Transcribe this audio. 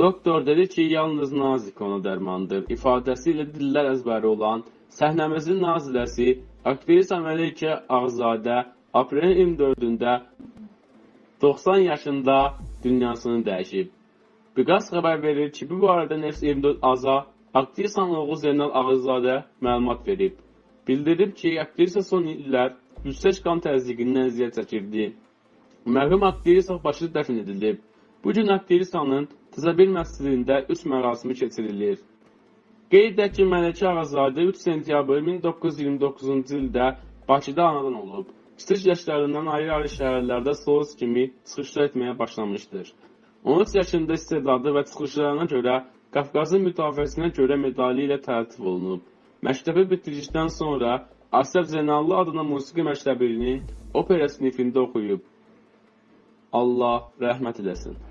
Doktor dedi ki, yalnız nazik ona dərmandır. İfadəsi ilə dillər əzbəri olan səhnəmizin naziləsi aktrisa Məlikə Ağzadə aprelin 24-də 90 yaşında dünyasını dəyişib. Biqas xəbər verir ki, bu barədə Nefs 24 Aza aktrisanın oğlu Zeynal Ağzadə məlumat verib. Bildirib ki, aktrisa son illər yüksək qan təzyiqindən əziyyət çəkirdi. Mərhum aktrisa başı dəfn edilib. Bu gün aktrisanın Təzəbir məscidində üç mərasimi keçirilir. Qeyd edək ki, Mələkə Ağazadə 3 sentyabr 1929-cu ildə Bakıda anadan olub. Kiçik yaşlarından ayrı-ayrı şəhərlərdə solist kimi çıxışlar etməyə başlamışdır. 13 yaşında istedadı və çıxışlarına görə Qafqazın müdafiəsinə görə medali ilə təltif olunub. Məktəbi bitirdikdən sonra Asəf Zeynallı adına musiqi məktəbinin opera sinifində oxuyub. Allah rəhmət eləsin.